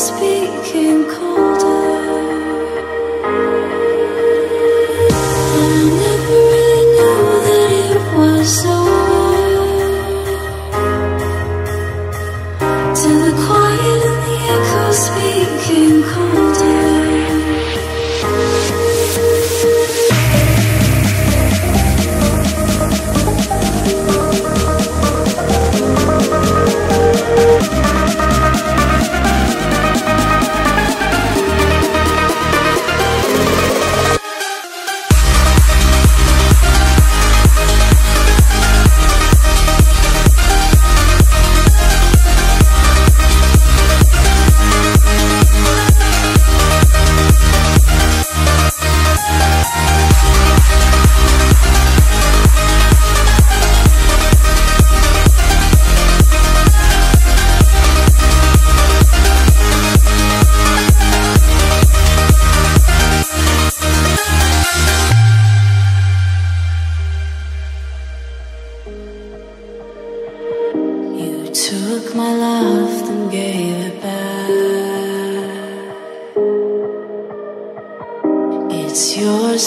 speaking.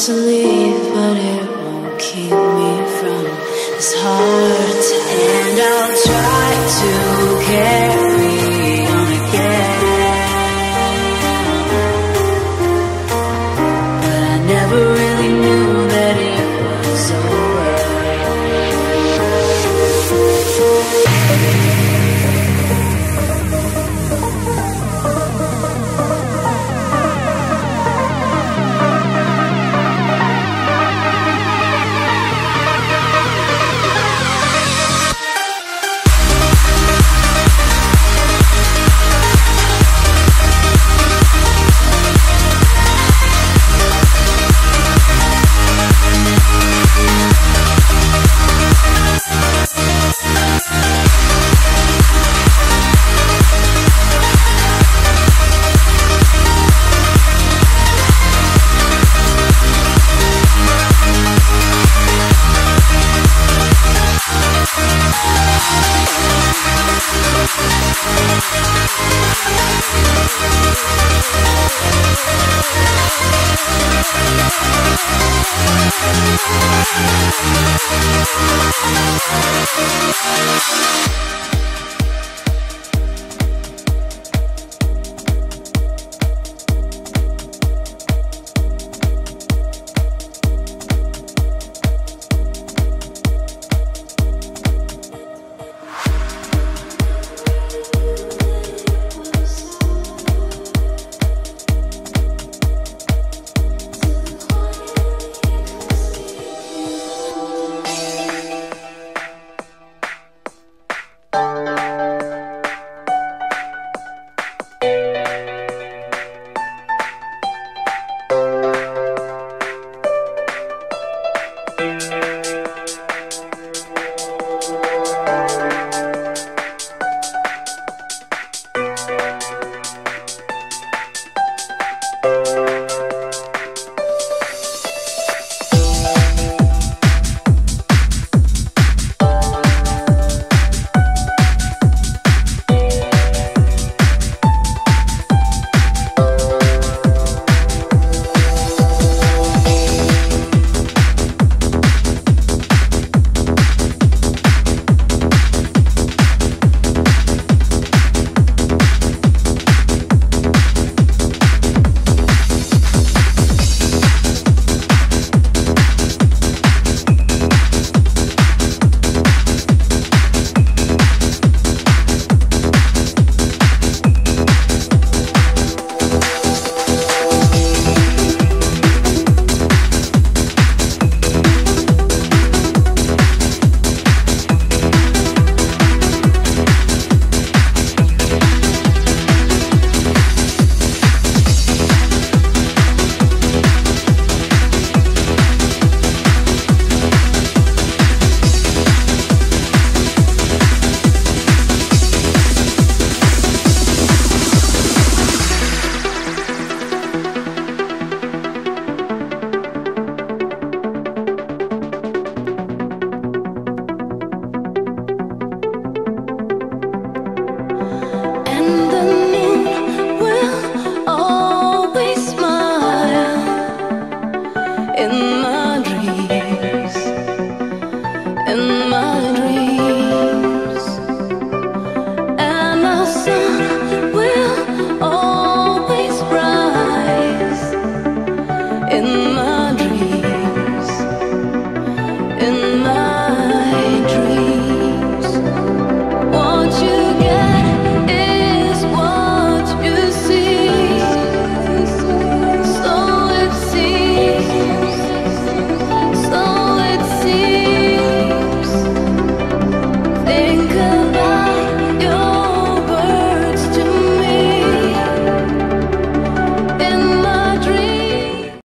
Yours